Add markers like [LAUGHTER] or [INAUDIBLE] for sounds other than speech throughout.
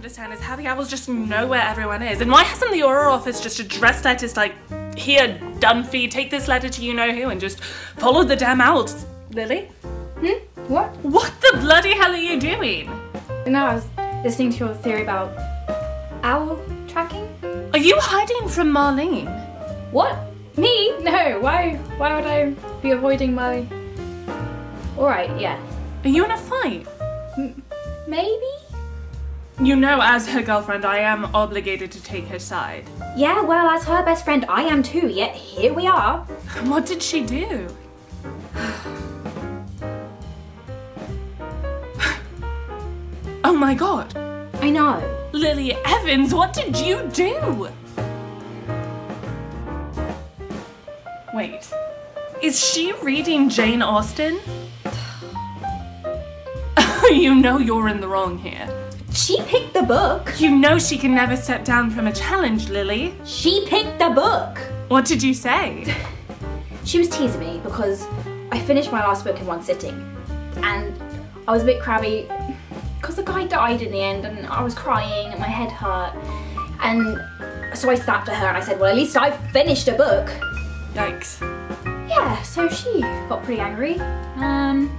understand is how the owls just know where everyone is. And why hasn't the Auror office just addressed letters like, here, Dunphy, take this letter to you know who, and just follow the damn owls? Lily? Hmm? What? What the bloody hell are you doing? No, I was listening to your theory about owl tracking. Are you hiding from Marlene? What? Me? No. Why? Why would I be avoiding my? All right. Yeah. Are you in a fight? Maybe. You know, as her girlfriend, I am obligated to take her side. Yeah. Well, as her best friend, I am too. Yet here we are. What did she do? [SIGHS] oh my god. I know. Lily Evans, what did you do? Wait. Is she reading Jane Austen? [SIGHS] you know you're in the wrong here. She picked the book. You know she can never step down from a challenge, Lily. She picked the book. What did you say? [LAUGHS] She was teasing me because I finished my last book in one sitting and I was a bit crabby because the guy died in the end and I was crying and my head hurt and so I snapped at her and I said, well at least I finished a book. Yikes. Yeah, so she got pretty angry. Um,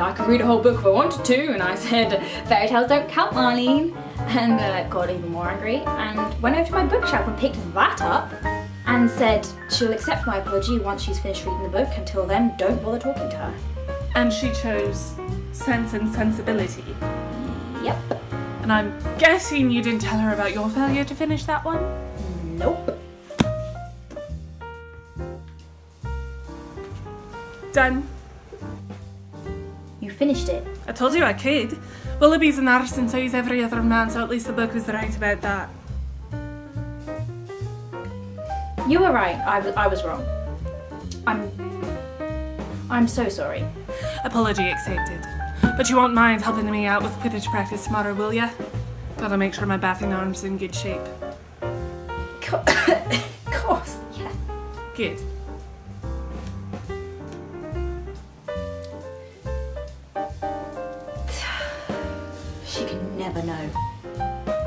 I could read a whole book if I wanted to and I said, fairy tales don't count Marlene and uh, got even more angry and went over to my bookshelf and picked that up and said she'll accept my apology once she's finished reading the book. Until then, don't bother talking to her. And she chose Sense and Sensibility. Yep. And I'm guessing you didn't tell her about your failure to finish that one? Nope. Done. You finished it. I told you I could. Willoughby's an artist and so is every other man, so at least the book was right about that. You were right. I was, I was wrong. I'm. I'm so sorry. Apology accepted. But you won't mind helping me out with Quidditch practice tomorrow, will ya? Gotta make sure my bathing arm's in good shape. Co- [COUGHS] course, yeah. Good. She can never know.